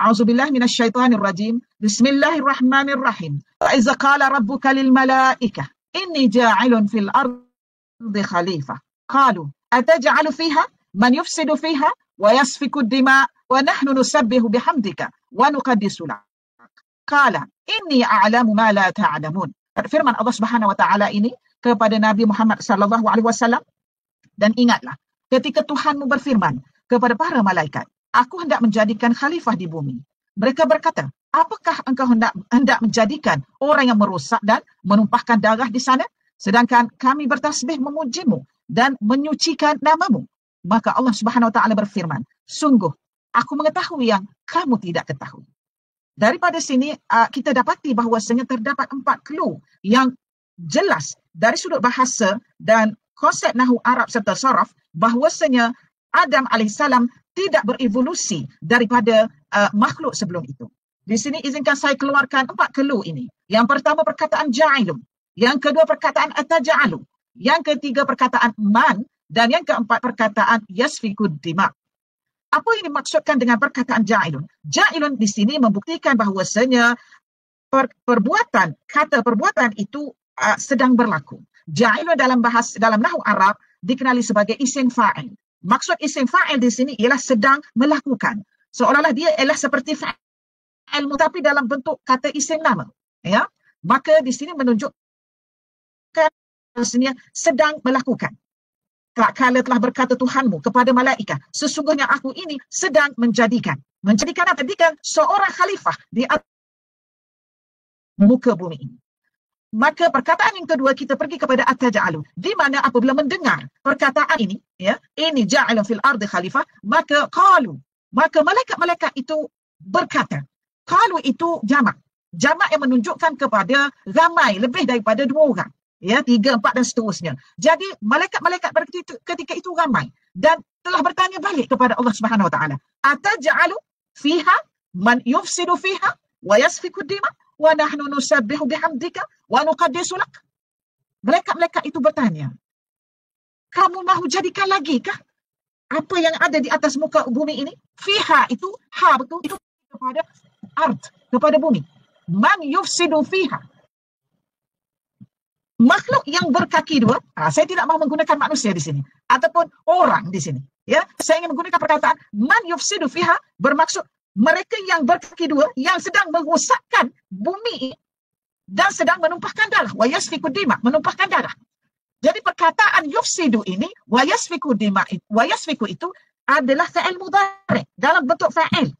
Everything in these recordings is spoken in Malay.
A'udzubillahi minasyaitonirrajim. Bismillahirrahmanirrahim. Wa iza qala rabbuka lil malaikah inni ja'ilun fil ardi khalifah. Qalu ataj'alu fiha man yufsidu fiha wa yasfiku ad-dima wa nahnu nusabbihu bihamdika wa nuqaddisu lak. Qala inni a'lamu ma la ta'lamun. Firman Allah Subhanahu wa taala ini kepada Nabi Muhammad sallallahu alaihi wasallam dan ingatlah ketika Tuhanmu berfirman kepada para malaikat, aku hendak menjadikan khalifah di bumi. Mereka berkata, apakah engkau hendak, hendak menjadikan orang yang merosak dan menumpahkan darah di sana? Sedangkan kami bertasbih memujimu dan menyucikan namamu. Maka Allah Subhanahu Wa Taala berfirman, sungguh aku mengetahui yang kamu tidak ketahui. Daripada sini kita dapati bahawasanya terdapat empat clue yang jelas dari sudut bahasa dan konsep nahu Arab serta saraf bahawasanya Adam alaihissalam tidak berevolusi daripada uh, makhluk sebelum itu. Di sini izinkan saya keluarkan empat kelu ini. Yang pertama perkataan ja'ilun. Yang kedua perkataan ataja'alu. Yang ketiga perkataan man. Dan yang keempat perkataan yasfikud dima. Apa yang dimaksudkan dengan perkataan ja'ilun? Ja'ilun di sini membuktikan bahawasanya per, perbuatan, kata perbuatan itu uh, sedang berlaku. Ja'ilun dalam bahasa dalam nahu Arab dikenali sebagai isim fa'il. Maksud isim fa'il di sini ialah sedang melakukan. Seolah-olah dia ialah seperti fa'il tapi dalam bentuk kata isim nama. Ya? Maka di sini menunjukkan maksudnya sedang melakukan. Tak kala telah berkata Tuhanmu kepada malaikat, sesungguhnya aku ini sedang menjadikan. Menjadikan apa? Menjadikan seorang khalifah di atas muka bumi ini. Maka perkataan yang kedua kita pergi kepada at-taj'alu. Di mana apabila mendengar perkataan ini, ya, ini ja'alun fil ardi khalifah, maka qalu. Maka malaikat-malaikat itu berkata. Qalu itu jamak. Jamak yang menunjukkan kepada ramai lebih daripada dua orang. Ya, tiga, empat dan seterusnya. Jadi malaikat-malaikat ketika itu ramai dan telah bertanya balik kepada Allah Subhanahu Wa Taala. Ataj'alu fiha man yufsidu fiha wa yasfiku dima wa nahnu nusabbihu bihamdika wa nuqaddisu lak. Mereka-mereka itu bertanya, kamu mahu jadikan lagi kah apa yang ada di atas muka bumi ini? Fiha itu, ha betul, itu kepada art, kepada bumi. Man yufsidu fiha. Makhluk yang berkaki dua, ha, saya tidak mahu menggunakan manusia di sini. Ataupun orang di sini. Ya, Saya ingin menggunakan perkataan man yufsidu fiha bermaksud mereka yang berkaki dua yang sedang merosakkan bumi dan sedang menumpahkan darah. Wa yasfiku dima menumpahkan darah. Jadi perkataan yufsidu ini wa yasfiku dima wa yasfiku itu adalah fa'il mudhari dalam bentuk fa'il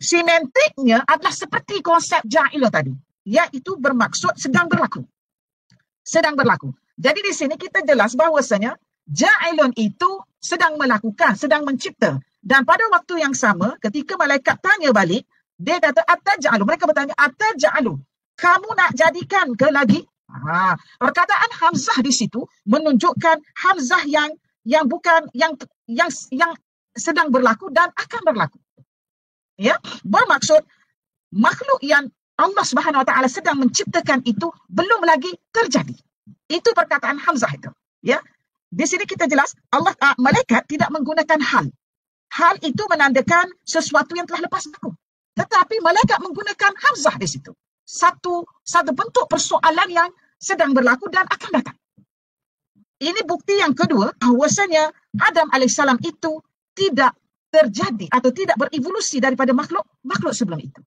simentiknya adalah seperti konsep ja'ilah tadi iaitu bermaksud sedang berlaku. Sedang berlaku. Jadi di sini kita jelas bahawasanya ja'ilun itu sedang melakukan sedang mencipta dan pada waktu yang sama, ketika malaikat tanya balik, dia kata, Ataja'alu. Mereka bertanya, Ataja'alu. Kamu nak jadikan ke lagi? Ha, perkataan Hamzah di situ menunjukkan Hamzah yang yang bukan yang yang yang sedang berlaku dan akan berlaku. Ya, bermaksud makhluk yang Allah Subhanahu Wa Taala sedang menciptakan itu belum lagi terjadi. Itu perkataan Hamzah itu. Ya, di sini kita jelas Allah uh, malaikat tidak menggunakan hal hal itu menandakan sesuatu yang telah lepas aku. Tetapi malaikat menggunakan hamzah di situ. Satu satu bentuk persoalan yang sedang berlaku dan akan datang. Ini bukti yang kedua bahawasanya Adam AS itu tidak terjadi atau tidak berevolusi daripada makhluk makhluk sebelum itu.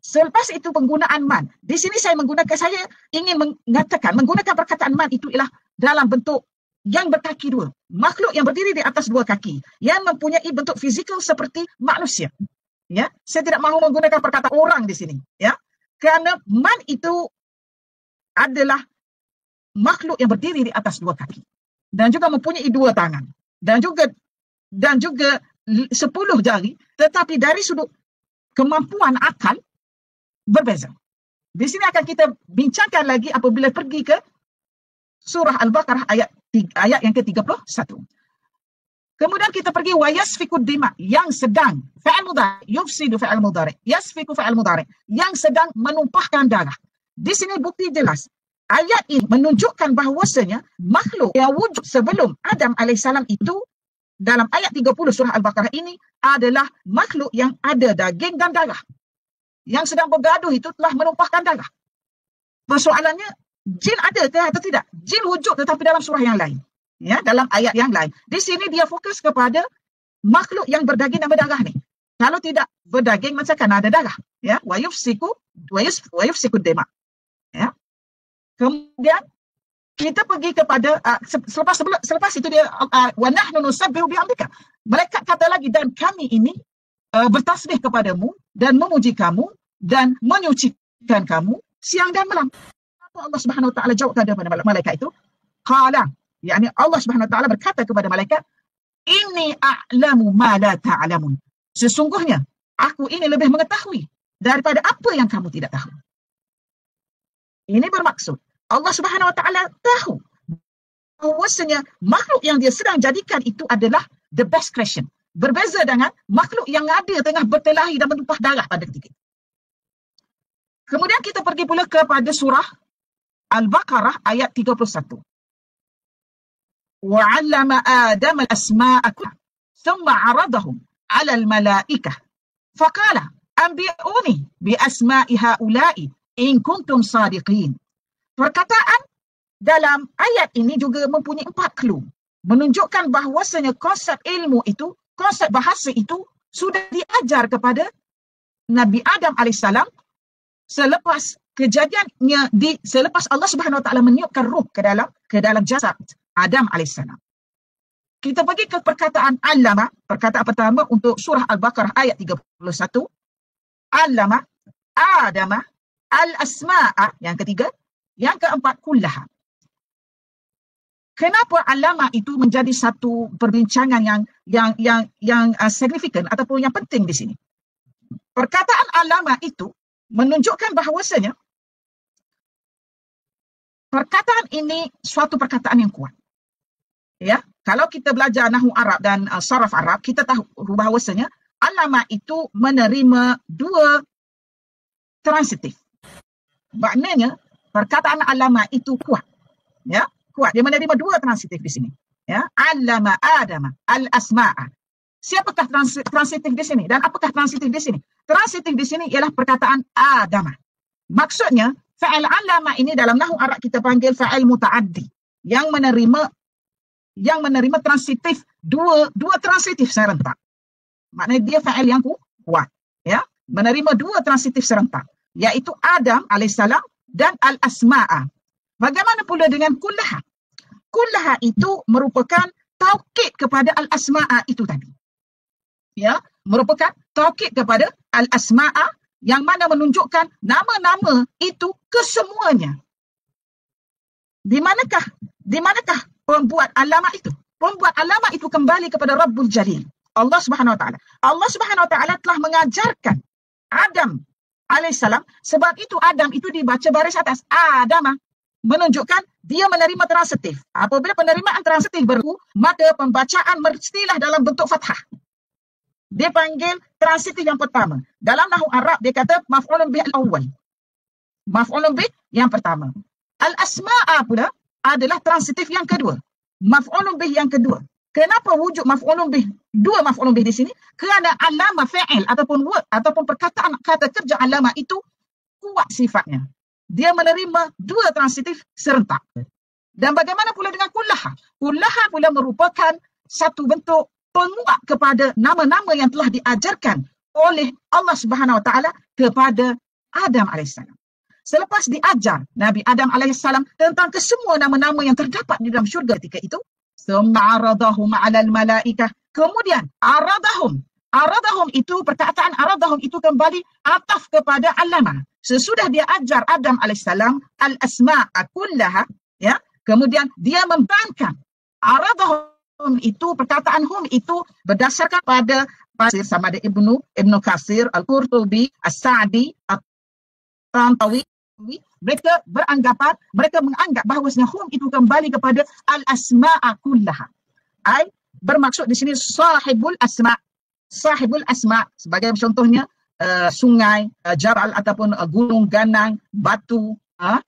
Selepas itu penggunaan man. Di sini saya menggunakan saya ingin mengatakan menggunakan perkataan man itu ialah dalam bentuk yang berkaki dua. Makhluk yang berdiri di atas dua kaki. Yang mempunyai bentuk fizikal seperti manusia. Ya, Saya tidak mahu menggunakan perkataan orang di sini. Ya, Kerana man itu adalah makhluk yang berdiri di atas dua kaki. Dan juga mempunyai dua tangan. Dan juga dan juga sepuluh jari. Tetapi dari sudut kemampuan akal berbeza. Di sini akan kita bincangkan lagi apabila pergi ke surah Al-Baqarah ayat ayat yang ke-31. Kemudian kita pergi wa yasfiku dima yang sedang fa'al mudhari yufsidu fa'al mudhari yasfiku fa'al mudhari yang sedang menumpahkan darah. Di sini bukti jelas. Ayat ini menunjukkan bahawasanya makhluk yang wujud sebelum Adam AS itu dalam ayat 30 surah Al-Baqarah ini adalah makhluk yang ada daging dan darah. Yang sedang bergaduh itu telah menumpahkan darah. Persoalannya, jin ada atau tidak? Jin wujud tetapi dalam surah yang lain. Ya, dalam ayat yang lain. Di sini dia fokus kepada makhluk yang berdaging dan berdarah ni. Kalau tidak berdaging macam kan ada darah. Ya, wa yufsiku wa yufsiku dema. Ya. Kemudian kita pergi kepada uh, selepas selepas itu dia uh, wa nahnu nusabbihu bihamdika. Malaikat kata lagi dan kami ini uh, bertasbih kepadamu dan memuji kamu dan menyucikan kamu siang dan malam. Apa Allah Subhanahu Taala jawab kepada malaikat itu? Qala, yakni Allah Subhanahu Taala berkata kepada malaikat, "Inni a'lamu ma la ta'lamun." Sesungguhnya aku ini lebih mengetahui daripada apa yang kamu tidak tahu. Ini bermaksud Allah Subhanahu Wa Taala tahu bahawasanya makhluk yang dia sedang jadikan itu adalah the best creation. Berbeza dengan makhluk yang ada tengah bertelahi dan menumpah darah pada ketika itu. Kemudian kita pergi pula kepada surah Al-Baqarah ayat 31. وَعَلَّمَ آدَمَ الْأَسْمَاءَ كُلَّهَا ثُمَّ عَرَضَهُمْ عَلَى الْمَلَائِكَةِ فَقَالَ أَنْبِئُونِي بِأَسْمَاءِ هَؤُلَاءِ إِن كُنتُمْ صَادِقِينَ Perkataan dalam ayat ini juga mempunyai empat clue. Menunjukkan bahawasanya konsep ilmu itu, konsep bahasa itu sudah diajar kepada Nabi Adam AS selepas kejadiannya di selepas Allah Subhanahu Wa Taala meniupkan ruh ke dalam ke dalam jasad Adam AS. Kita pergi ke perkataan alama, perkataan pertama untuk surah Al-Baqarah ayat 31. Alama, Adama, al-asma'a, yang ketiga, yang keempat, kullaha. Kenapa alama itu menjadi satu perbincangan yang yang yang yang uh, signifikan ataupun yang penting di sini? Perkataan alama itu menunjukkan bahawasanya perkataan ini suatu perkataan yang kuat. Ya, kalau kita belajar nahu Arab dan uh, saraf Arab, kita tahu bahawasanya alama itu menerima dua transitif. Maknanya perkataan alama itu kuat. Ya, kuat. Dia menerima dua transitif di sini. Ya, alama adama al asma'a. Siapakah trans transitif di sini dan apakah transitif di sini? Transitif di sini ialah perkataan adama. Maksudnya, fa'al alama ini dalam nahu Arab kita panggil fa'al muta'addi yang menerima yang menerima transitif dua dua transitif serentak. Maknanya dia fa'al yang kuat, ya. Menerima dua transitif serentak, iaitu Adam alaihissalam dan al-asma'a. Bagaimana pula dengan kullaha? Kullaha itu merupakan taukid kepada al-asma'a itu tadi. Ya, merupakan taukid kepada al-asma'a yang mana menunjukkan nama-nama itu kesemuanya. Di manakah di manakah pembuat alamat itu? Pembuat alamat itu kembali kepada Rabbul Jalil. Allah Subhanahu Wa Taala. Allah Subhanahu Wa Taala telah mengajarkan Adam alaihissalam. Sebab itu Adam itu dibaca baris atas. Adam menunjukkan dia menerima transitif. Apabila penerimaan transitif berlaku, maka pembacaan mestilah dalam bentuk fathah. Dia panggil transitif yang pertama. Dalam nahu Arab dia kata maf'ulun bih al-awwal. Maf'ulun bih yang pertama. Al-asma'a pula adalah transitif yang kedua. Maf'ulun bih yang kedua. Kenapa wujud maf'ulun bih? Dua maf'ulun bih di sini. Kerana alama fa'il ataupun word ataupun perkataan kata kerja alama itu kuat sifatnya. Dia menerima dua transitif serentak. Dan bagaimana pula dengan kullaha? Kullaha pula merupakan satu bentuk penguat kepada nama-nama yang telah diajarkan oleh Allah Subhanahu Wa Taala kepada Adam alaihissalam. Selepas diajar Nabi Adam alaihissalam tentang kesemua nama-nama yang terdapat di dalam syurga ketika itu, Thumma aradahum alal malaikah. Kemudian aradahum. Aradahum itu perkataan aradahum itu kembali ataf kepada alama. Sesudah dia ajar Adam AS al-asma'a kullaha. Ya, kemudian dia membangkan aradahum itu perkataan hum itu berdasarkan pada pasir sama ada Ibnu Ibnu Kasir, Al-Qurtubi, As-Sa'di, At-Tantawi. Mereka beranggapan mereka menganggap bahawa hum itu kembali kepada al asma'a kullaha. Ai bermaksud di sini sahibul asma sahibul asma. Sebagai contohnya uh, sungai uh, jabal ataupun uh, gunung ganang batu uh,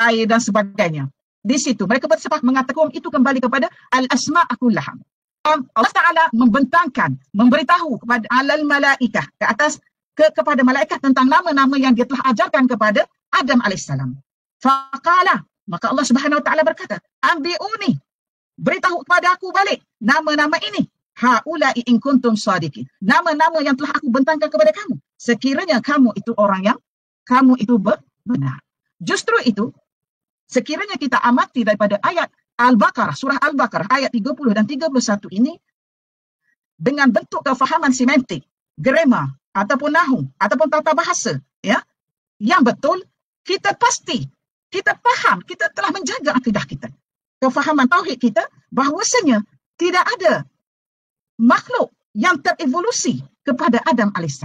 air dan sebagainya di situ mereka bersepakat mengatakan itu kembali kepada al asma'a kullaha Allah Ta'ala membentangkan, memberitahu kepada alal malaikah ke atas ke, kepada malaikat tentang nama-nama yang dia telah ajarkan kepada Adam AS. Faqala, maka Allah Subhanahu Wa Ta'ala berkata, ambi'uni, beritahu kepada aku balik nama-nama ini. Ha'ulai in kuntum sadiqin. Nama-nama yang telah aku bentangkan kepada kamu. Sekiranya kamu itu orang yang kamu itu benar. Justru itu, sekiranya kita amati daripada ayat Al-Baqarah, surah Al-Baqarah ayat 30 dan 31 ini dengan bentuk kefahaman semantik, grammar ataupun nahu ataupun tata bahasa, ya, yang betul, kita pasti, kita faham, kita telah menjaga akidah kita. Kefahaman tauhid kita bahawasanya tidak ada makhluk yang terevolusi kepada Adam AS.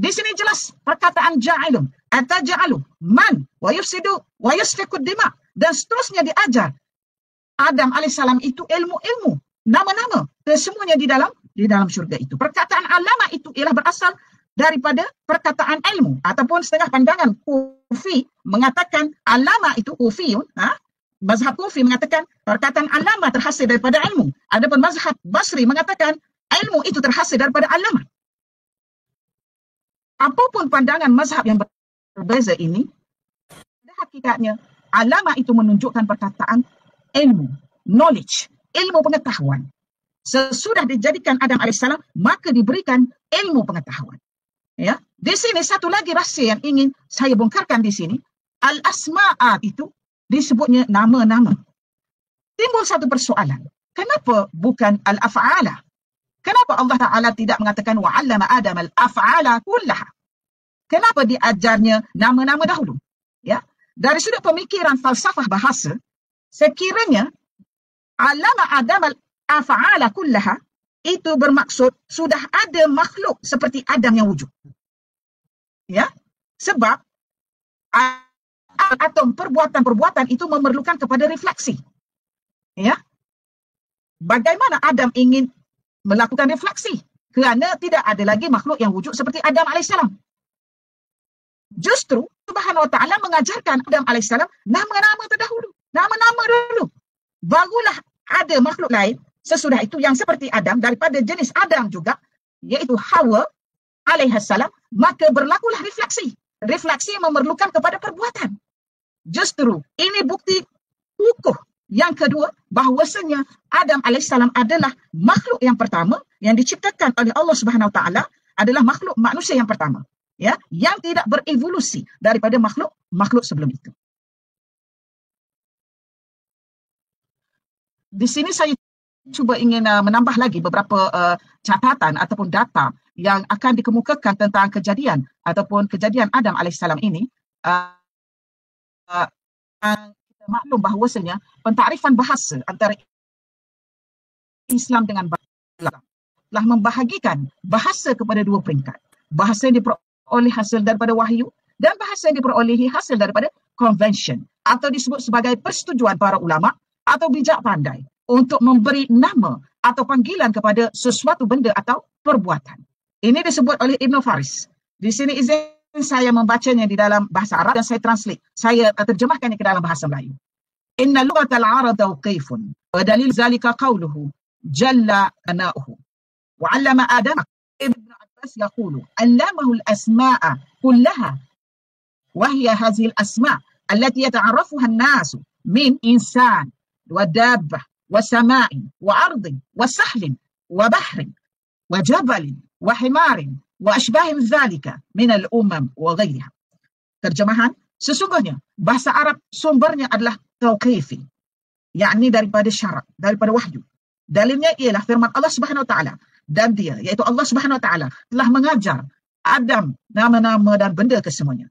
Di sini jelas perkataan ja'ilun, ataja'alu, man, wa yufsidu, wa yusfikud dima, dan seterusnya diajar Adam alaihissalam itu ilmu-ilmu, nama-nama, kesemuanya di dalam di dalam syurga itu. Perkataan alama itu ialah berasal daripada perkataan ilmu ataupun setengah pandangan kufi mengatakan alama itu kufiyun, ha? mazhab kufi mengatakan perkataan alama terhasil daripada ilmu. Adapun mazhab basri mengatakan ilmu itu terhasil daripada alama. Apapun pandangan mazhab yang berbeza ini, hakikatnya alama itu menunjukkan perkataan ilmu, knowledge, ilmu pengetahuan. Sesudah dijadikan Adam AS, maka diberikan ilmu pengetahuan. Ya, Di sini satu lagi rahsia yang ingin saya bongkarkan di sini. Al-asma'at itu disebutnya nama-nama. Timbul satu persoalan. Kenapa bukan al-af'ala? Kenapa Allah Ta'ala tidak mengatakan wa'allama Adam al-af'ala kullaha? Kenapa diajarnya nama-nama dahulu? Ya, Dari sudut pemikiran falsafah bahasa, sekiranya alama adam al-af'ala kullaha itu bermaksud sudah ada makhluk seperti Adam yang wujud. Ya? Sebab atau perbuatan-perbuatan itu memerlukan kepada refleksi. Ya? Bagaimana Adam ingin melakukan refleksi? Kerana tidak ada lagi makhluk yang wujud seperti Adam alaihissalam. Justru Subhanahu wa taala mengajarkan Adam alaihissalam nama-nama terdahulu nama-nama dulu. Barulah ada makhluk lain sesudah itu yang seperti Adam daripada jenis Adam juga iaitu Hawa alaihissalam maka berlakulah refleksi. Refleksi memerlukan kepada perbuatan. Justru ini bukti kukuh yang kedua bahawasanya Adam alaihissalam adalah makhluk yang pertama yang diciptakan oleh Allah Subhanahu Taala adalah makhluk manusia yang pertama ya yang tidak berevolusi daripada makhluk makhluk sebelum itu. di sini saya cuba ingin uh, menambah lagi beberapa uh, catatan ataupun data yang akan dikemukakan tentang kejadian ataupun kejadian Adam AS ini. Uh, uh, maklum bahawasanya pentarifan bahasa antara Islam dengan bahasa telah membahagikan bahasa kepada dua peringkat. Bahasa yang diperoleh hasil daripada wahyu dan bahasa yang diperolehi hasil daripada convention atau disebut sebagai persetujuan para ulama atau bijak pandai untuk memberi nama atau panggilan kepada sesuatu benda atau perbuatan. Ini disebut oleh Ibn Faris. Di sini izin saya membacanya di dalam bahasa Arab dan saya translate. Saya terjemahkannya ke dalam bahasa Melayu. Inna al-arad tawqifun wa dalil zalika qawluhu jalla ana'uhu. Wa allama Adam Ibn Abbas yaqulu allamahu al-asma'a kullaha wa hiya hadhihi al-asma' التي يتعرفها الناس من إنسان ودابة وسماء وأرض وسحل وبحر وجبل وحمار وأشباه ذلك من الأمم وغيرها Terjemahan, sesungguhnya bahasa Arab sumbernya adalah tauqifi, yakni daripada syarat, daripada wahyu. Dalilnya ialah firman Allah Subhanahu Wa Taala dan dia, iaitu Allah Subhanahu Wa Taala telah mengajar Adam nama-nama dan benda kesemuanya.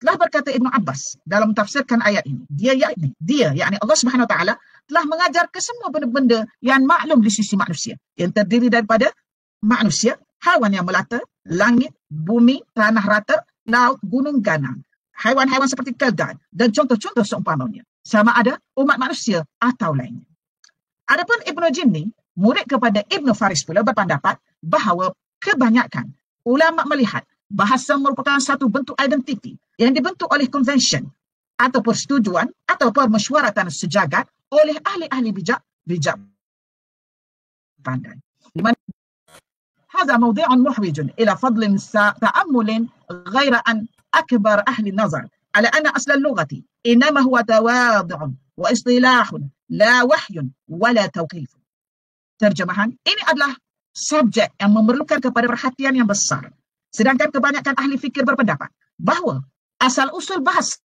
Telah berkata Ibn Abbas dalam tafsirkan ayat ini. Dia yakni, dia yakni Allah Subhanahu Wa Taala telah mengajar ke semua benda-benda yang maklum di sisi manusia. Yang terdiri daripada manusia, haiwan yang melata, langit, bumi, tanah rata, laut, gunung, ganang. Haiwan-haiwan seperti keldai dan contoh-contoh seumpamanya. Sama ada umat manusia atau lainnya. Adapun Ibn Jinni, murid kepada Ibn Faris pula berpendapat bahawa kebanyakan ulama melihat bahasa merupakan satu bentuk identiti yang dibentuk oleh convention atau persetujuan atau permesyuaratan sejagat oleh ahli-ahli bijak bijak pandai. Di mana هذا موضوع محوج إلى فضل تأمل غير أن أكبر أهل النظر على أن أصل اللغة إنما هو تواضع واصطلاح لا وحي ولا توقيف terjemahan ini adalah subjek yang memerlukan kepada perhatian yang besar sedangkan kebanyakan ahli fikir berpendapat bahawa asal usul bahasa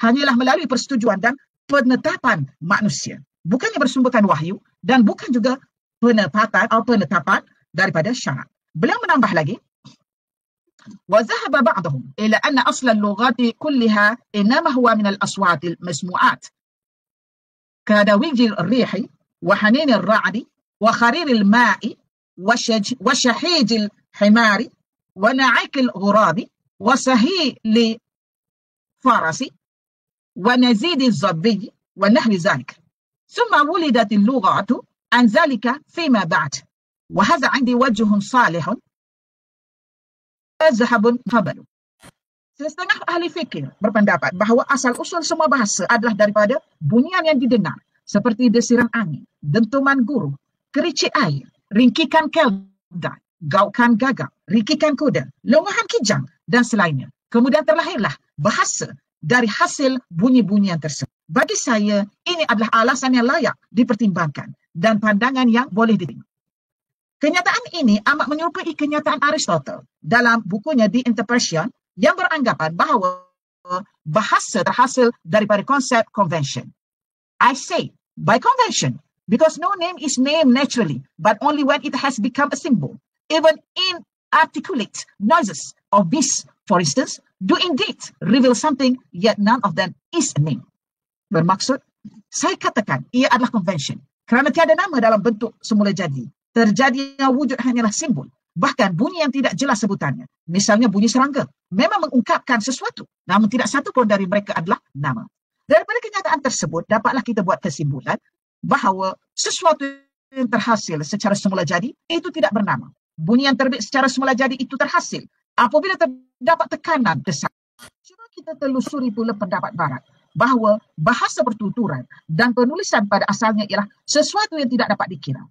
hanyalah melalui persetujuan dan penetapan manusia bukannya bersumberkan wahyu dan bukan juga penetapan atau penetapan daripada syarat beliau menambah lagi وذهب بعضهم إلى أن أصل اللغات كلها إنما هو من الأصوات المسموعات. كدويج الريح وحنين الرعد وخرير الماء وشحيج الحمار ونعيك الغراب وسهي لفرس ونزيد الزبي ونحو ذلك. ثم ولدت اللغة عن ذلك فيما بعد. وهذا عندي وجه صالح zahabun khabaru. Setengah ahli fikir berpendapat bahawa asal-usul semua bahasa adalah daripada bunyian yang didengar seperti desiran angin, dentuman guru, kericik air, ringkikan kelda, gaukan gagak, ringkikan kuda, longahan kijang dan selainnya. Kemudian terlahirlah bahasa dari hasil bunyi-bunyian tersebut. Bagi saya, ini adalah alasan yang layak dipertimbangkan dan pandangan yang boleh diterima. Kenyataan ini amat menyerupai kenyataan Aristotle dalam bukunya The Interpretation yang beranggapan bahawa bahasa terhasil daripada konsep convention. I say by convention because no name is named naturally but only when it has become a symbol. Even inarticulate noises of beasts, for instance, do indeed reveal something yet none of them is a name. Bermaksud, saya katakan ia adalah convention kerana tiada nama dalam bentuk semula jadi terjadinya wujud hanyalah simbol. Bahkan bunyi yang tidak jelas sebutannya. Misalnya bunyi serangga. Memang mengungkapkan sesuatu. Namun tidak satu pun dari mereka adalah nama. Daripada kenyataan tersebut, dapatlah kita buat kesimpulan bahawa sesuatu yang terhasil secara semula jadi, itu tidak bernama. Bunyi yang terbit secara semula jadi itu terhasil. Apabila terdapat tekanan besar. Cuba kita telusuri pula pendapat barat bahawa bahasa bertuturan dan penulisan pada asalnya ialah sesuatu yang tidak dapat dikira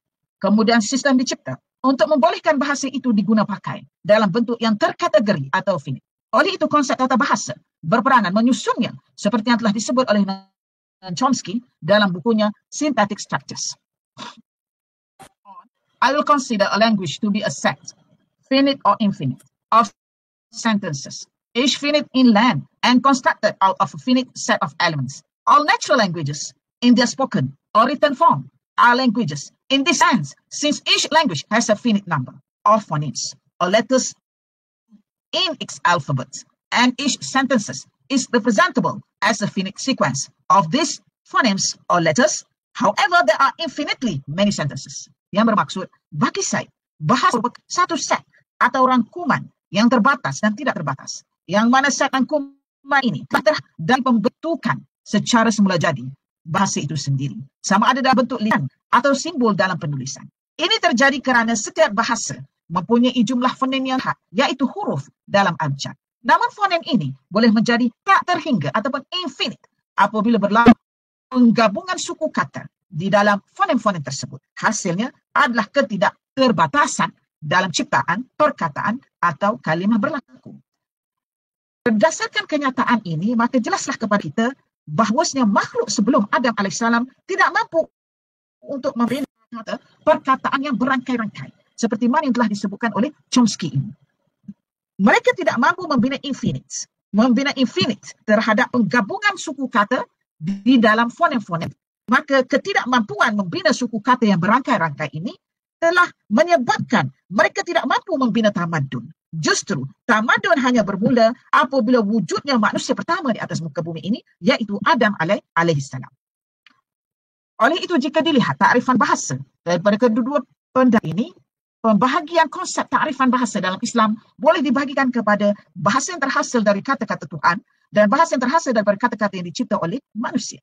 kemudian sistem dicipta untuk membolehkan bahasa itu diguna pakai dalam bentuk yang terkategori atau finit. Oleh itu konsep tata bahasa berperanan menyusunnya seperti yang telah disebut oleh Chomsky dalam bukunya Syntactic Structures. I will consider a language to be a set, finite or infinite, of sentences, each finite in length and constructed out of a finite set of elements. All natural languages, in their spoken or written form, are languages in this sense, since each language has a finite number of phonemes or letters in its alphabet, and each sentence is representable as a finite sequence of these phonemes or letters. However, there are infinitely many sentences. Yang bermaksud, bagi saya, bahasa satu set atau rangkuman yang terbatas dan tidak terbatas. Yang mana set rangkuman ini telah dan pembentukan secara semula jadi bahasa itu sendiri. Sama ada dalam bentuk lisan atau simbol dalam penulisan. Ini terjadi kerana setiap bahasa mempunyai jumlah fonem yang hak, iaitu huruf dalam abjad. Namun fonem ini boleh menjadi tak terhingga ataupun infinite apabila berlaku penggabungan suku kata di dalam fonem-fonem tersebut. Hasilnya adalah ketidakterbatasan dalam ciptaan, perkataan atau kalimah berlaku. Berdasarkan kenyataan ini, maka jelaslah kepada kita bahawasanya makhluk sebelum Adam AS tidak mampu untuk membina perkataan yang berangkai-rangkai seperti mana yang telah disebutkan oleh Chomsky ini. Mereka tidak mampu membina infinite, membina infinite terhadap penggabungan suku kata di dalam fonem-fonem. Maka ketidakmampuan membina suku kata yang berangkai-rangkai ini telah menyebabkan mereka tidak mampu membina tamadun. Justru tamadun hanya bermula apabila wujudnya manusia pertama di atas muka bumi ini iaitu Adam alaihi salam. Oleh itu jika dilihat takrifan bahasa daripada kedua benda ini pembahagian konsep takrifan bahasa dalam Islam boleh dibahagikan kepada bahasa yang terhasil dari kata-kata Tuhan dan bahasa yang terhasil daripada kata-kata yang dicipta oleh manusia.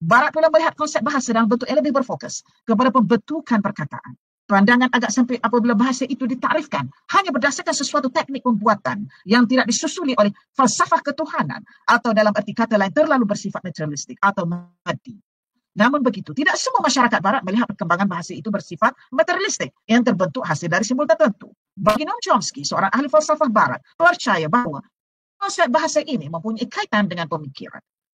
Barat pula melihat konsep bahasa dalam bentuk yang lebih berfokus kepada pembentukan perkataan pandangan agak sempit apabila bahasa itu ditarifkan hanya berdasarkan sesuatu teknik pembuatan yang tidak disusuli oleh falsafah ketuhanan atau dalam erti kata lain terlalu bersifat naturalistik atau mati. Namun begitu, tidak semua masyarakat barat melihat perkembangan bahasa itu bersifat materialistik yang terbentuk hasil dari simbol tertentu. Bagi Noam Chomsky, seorang ahli falsafah barat, percaya bahawa konsep bahasa ini mempunyai kaitan dengan pemikiran.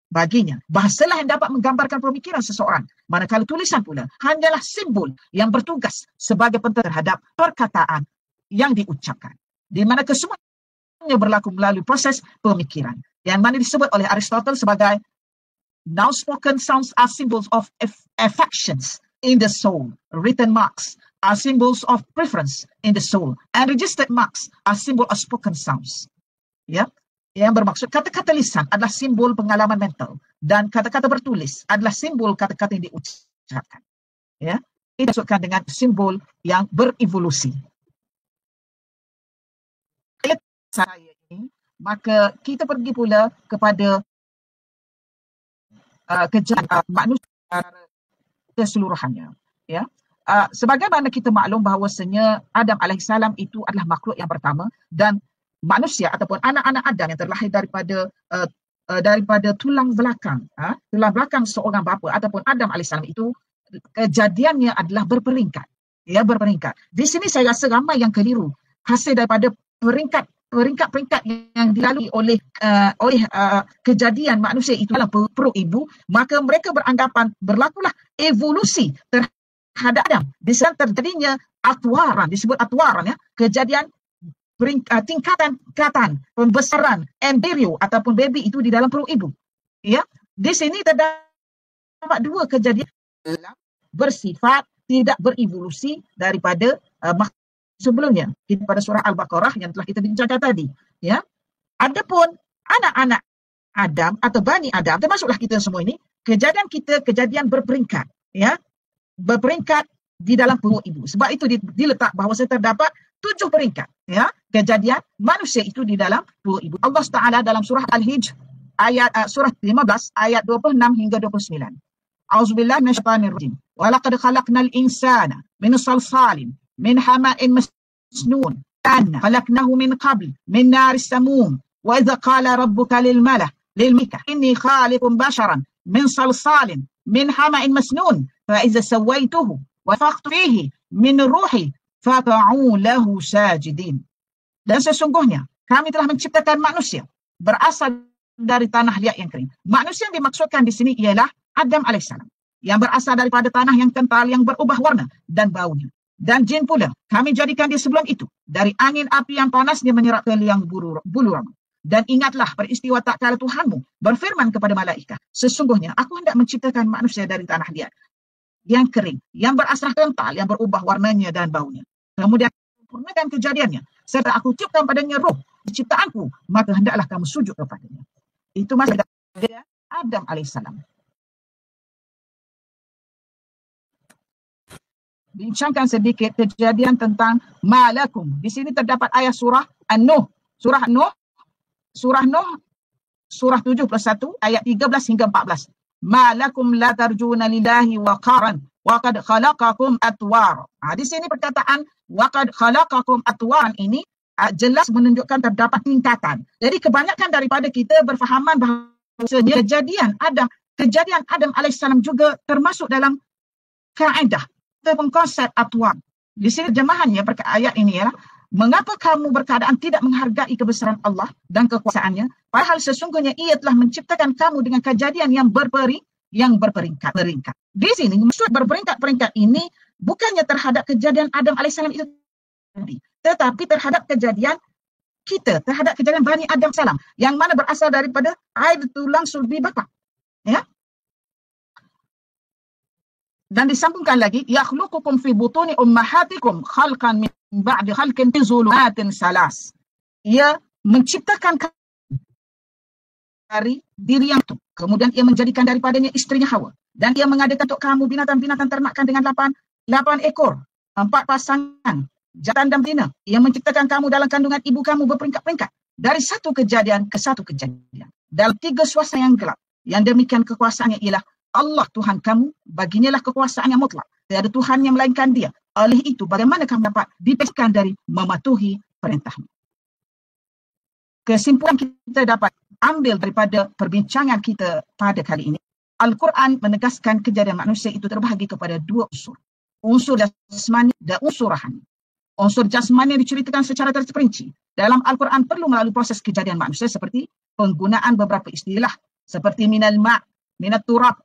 Baginya, bahasalah yang dapat menggambarkan pemikiran seseorang. Manakala tulisan pula hanyalah simbol yang bertugas sebagai penting terhadap perkataan yang diucapkan. Di mana kesemuanya berlaku melalui proses pemikiran. Yang mana disebut oleh Aristotle sebagai Now spoken sounds are symbols of affections in the soul. Written marks are symbols of preference in the soul. And registered marks are symbol of spoken sounds. Ya, yang bermaksud kata-kata lisan adalah simbol pengalaman mental dan kata-kata bertulis adalah simbol kata-kata yang diucapkan. Ya, ini disebutkan dengan simbol yang berevolusi. Saya ini, maka kita pergi pula kepada uh, kejadian uh, manusia keseluruhannya ya. Uh, sebagaimana kita maklum bahawasanya Adam alaihissalam itu adalah makhluk yang pertama dan manusia ataupun anak-anak Adam yang terlahir daripada uh, daripada tulang belakang uh, tulang belakang seorang bapa ataupun Adam alaihissalam itu kejadiannya adalah berperingkat ya berperingkat. Di sini saya rasa ramai yang keliru. Hasil daripada peringkat peringkat-peringkat yang dilalui oleh uh, oleh uh, kejadian manusia itu dalam perut ibu maka mereka beranggapan berlakulah evolusi terhadap Adam. Di sana terjadinya atwaran disebut atwaran ya kejadian peringkat, uh, tingkatan tingkatan pembesaran embrio ataupun baby itu di dalam perut ibu. Ya di sini terdapat dua kejadian bersifat tidak berevolusi daripada uh, sebelumnya kita pada surah Al-Baqarah yang telah kita bincangkan tadi ya. Adapun anak-anak Adam atau Bani Adam termasuklah kita semua ini kejadian kita kejadian berperingkat ya. Berperingkat di dalam perut ibu. Sebab itu diletak bahawa saya terdapat tujuh peringkat ya. Kejadian manusia itu di dalam perut ibu. Allah Taala dalam surah Al-Hijr ayat uh, surah 15 ayat 26 hingga 29 Auzubillahi minasyaitonirrajim wa laqad khalaqnal insana min salsalin من حماء مسنون أن خلقناه من قبل من نار السموم وإذا قال ربك للملك للملكة إني خالق بشرا من صلصال من حماء مسنون فإذا سويته وفقت فيه من روحي فقعوا له ساجدين dan sesungguhnya kami telah menciptakan manusia berasal dari tanah liat yang kering. Manusia yang dimaksudkan di sini ialah Adam alaihissalam yang berasal daripada tanah yang kental yang berubah warna dan baunya dan jin pula kami jadikan dia sebelum itu. Dari angin api yang panas dia menyerap ke liang bulu, bulu dan ingatlah peristiwa tak kala Tuhanmu berfirman kepada malaikat sesungguhnya aku hendak menciptakan manusia dari tanah liat yang kering yang berasal kental yang berubah warnanya dan baunya. Kemudian sempurnakan kejadiannya serta aku ciptakan padanya roh ciptaanku maka hendaklah kamu sujud kepadanya. Itu masih Adam alaihissalam bincangkan sedikit kejadian tentang malakum. Di sini terdapat ayat surah An-Nuh. Surah Nuh, surah Nuh, surah 71 ayat 13 hingga 14. Malakum la tarjuna lillahi waqaran wa qad khalaqakum atwar. Ha, di sini perkataan wa qad khalaqakum atwaran ini uh, jelas menunjukkan terdapat tingkatan. Jadi kebanyakan daripada kita berfahaman bahawa kejadian Adam kejadian Adam alaihissalam juga termasuk dalam kaedah ataupun konsep atuan. Di sini jemahannya ayat ini ya. Mengapa kamu berkeadaan tidak menghargai kebesaran Allah dan kekuasaannya? Padahal sesungguhnya ia telah menciptakan kamu dengan kejadian yang berperi, yang berperingkat. peringkat. Di sini maksud berperingkat-peringkat ini bukannya terhadap kejadian Adam AS itu tetapi terhadap kejadian kita, terhadap kejadian Bani Adam salam yang mana berasal daripada air tulang sulbi bapa. Ya, dan disambungkan lagi yakhluqukum fi butuni ummahatikum khalqan min ba'di khalqin fi zulumatin salas. Ia menciptakan dari diri yang itu kemudian ia menjadikan daripadanya istrinya Hawa. Dan ia mengadakan untuk kamu binatang-binatang ternakan dengan lapan lapan ekor empat pasangan jantan dan betina ia menciptakan kamu dalam kandungan ibu kamu berperingkat-peringkat. Dari satu kejadian ke satu kejadian. Dalam tiga suasana yang gelap. Yang demikian kekuasaannya ialah Allah Tuhan kamu, baginya lah kekuasaan yang mutlak. Tiada Tuhan yang melainkan dia. Oleh itu, bagaimana kamu dapat dibebaskan dari mematuhi perintahmu? Kesimpulan kita dapat ambil daripada perbincangan kita pada kali ini Al-Quran menegaskan kejadian manusia itu terbahagi kepada dua unsur. Unsur jasmani dan unsur rahani. Unsur jasmani diceritakan secara terperinci. Dalam Al-Quran perlu melalui proses kejadian manusia seperti penggunaan beberapa istilah seperti minal ma' minat turab,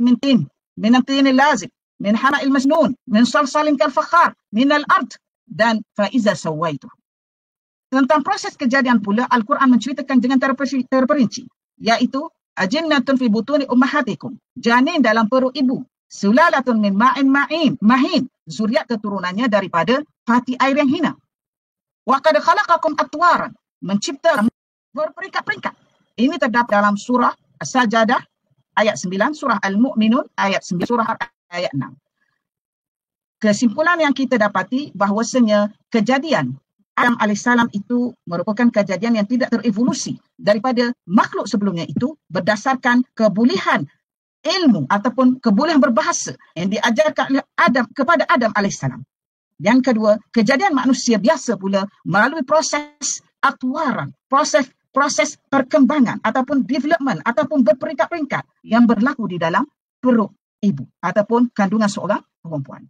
min tin, minat tin lazib, min hana'il masnun, min salsalin kal fakhar, minal ard dan faiza sawaitu. Tentang proses kejadian pula Al-Quran menceritakan dengan terperinci iaitu ajinnatun fi butuni ummahatikum. Janin dalam perut ibu. Sulalatun min ma'in ma'in mahin. Zuriat keturunannya daripada hati air yang hina. Wa qad khalaqakum atwaran. Mencipta berperingkat-peringkat. Ini terdapat dalam surah As-Sajadah ayat 9 surah Al-Mu'minun ayat 9 surah ayat 6 kesimpulan yang kita dapati bahawasanya kejadian Adam AS itu merupakan kejadian yang tidak terevolusi daripada makhluk sebelumnya itu berdasarkan kebolehan ilmu ataupun kebolehan berbahasa yang diajarkan oleh Adam kepada Adam AS. Yang kedua, kejadian manusia biasa pula melalui proses atwaran, proses proses perkembangan ataupun development ataupun berperingkat-peringkat yang berlaku di dalam perut ibu ataupun kandungan seorang perempuan.